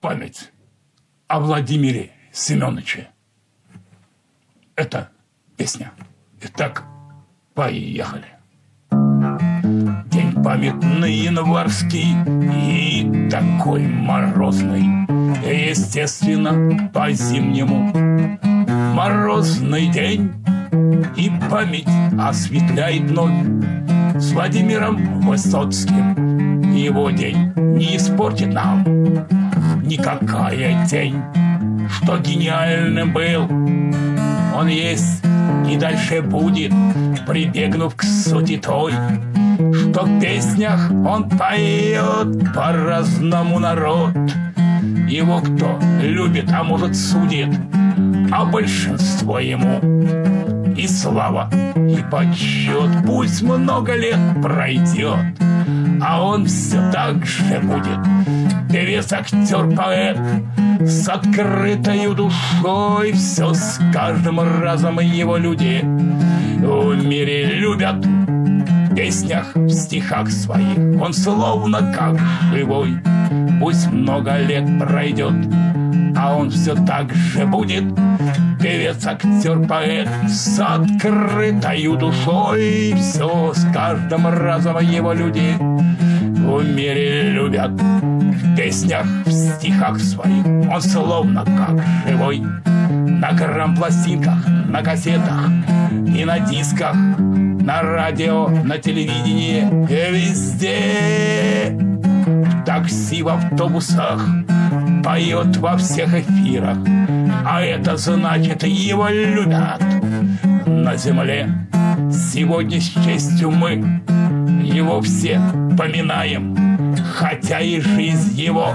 память о Владимире Семеновиче. Это песня. Итак, поехали. День памятный январский и такой морозный. Естественно, по-зимнему морозный день И память осветляет вновь С Владимиром Высоцким Его день не испортит нам Никакая тень Что гениальным был Он есть и дальше будет Прибегнув к сути той что в песнях он поет по-разному народ. Его кто любит, а может судит, а большинство ему и слава, и почет. Пусть много лет пройдет, а он все так же будет. Певец, актер, поэт, с открытой душой. Все с каждым разом его люди в мире любят в песнях, в стихах своих. Он словно как живой. Пусть много лет пройдет а он все так же будет. Певец, актер, поэт с открытой душой. Все с каждым разом его люди в мире любят. В песнях, в стихах своих. Он словно как живой. На грамм-пластинках, на кассетах И на дисках. На радио, на телевидении Везде. В такси, в автобусах поет во всех эфирах, а это значит его любят. На земле. Сегодня с честью мы его все поминаем, хотя и жизнь его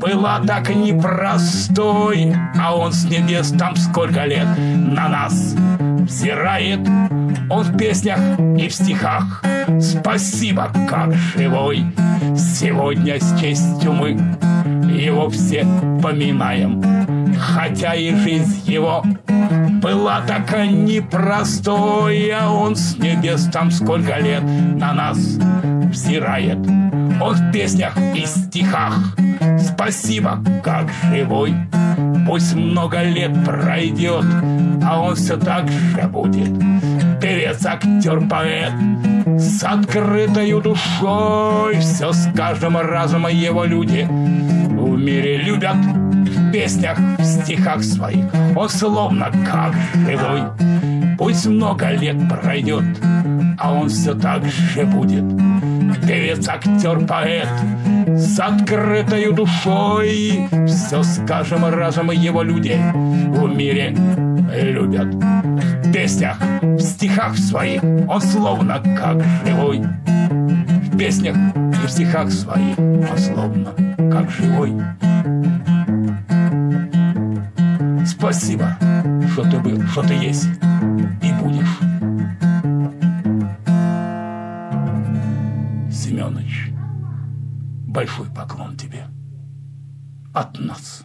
была так непростой, а он с небес там сколько лет на нас взирает. Он в песнях и в стихах Спасибо, как живой Сегодня с честью мы его все поминаем. Хотя и жизнь его была такая непростой, а он с небес там сколько лет на нас взирает. Он в песнях и стихах. Спасибо, как живой. Пусть много лет пройдет А он все так же будет. Певец, актер, поэт С открытой душой. Все с каждым разом его люди в мире любят песнях, в стихах своих. Он словно как живой. Пусть много лет пройдет, а он все так же будет. Певец, актер, поэт с открытой душой. Все скажем разом его люди в мире любят. В песнях, в стихах своих он словно как живой. В песнях и в стихах своих он словно как живой. Спасибо, что ты был, что ты есть и будешь. Семенович, большой поклон тебе от нас.